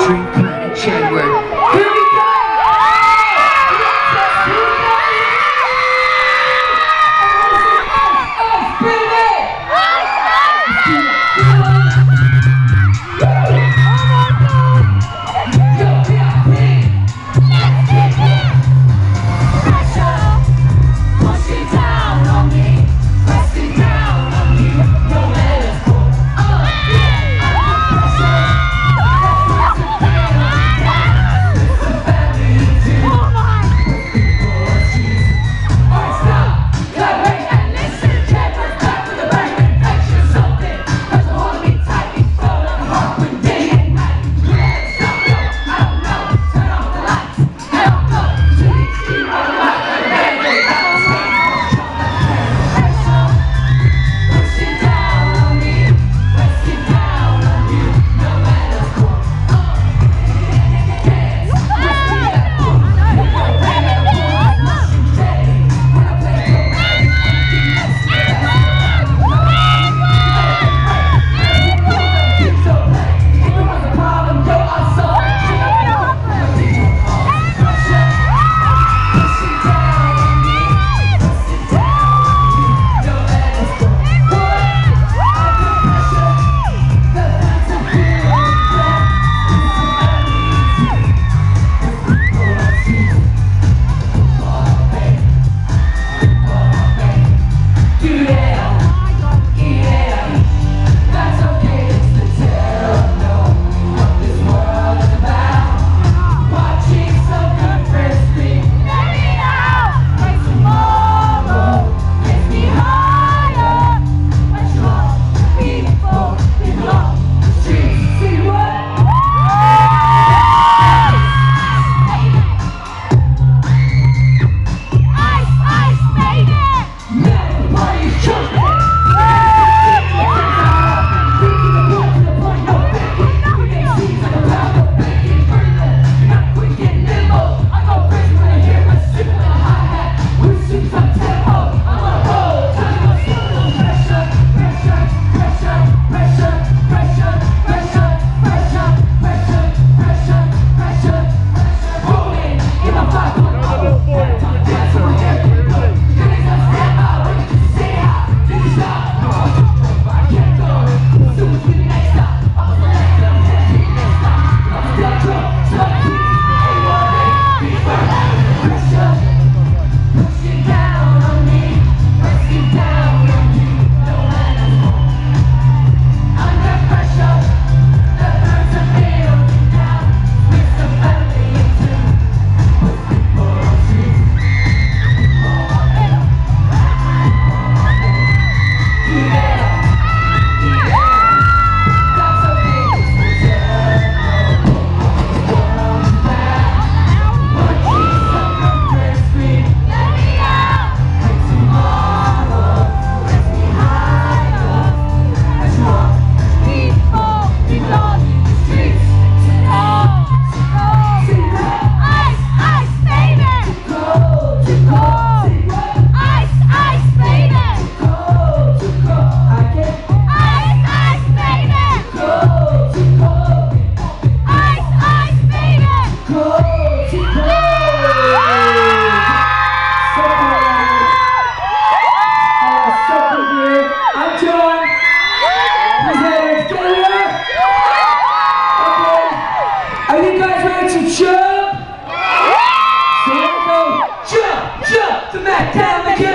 country, January to Mac, down again.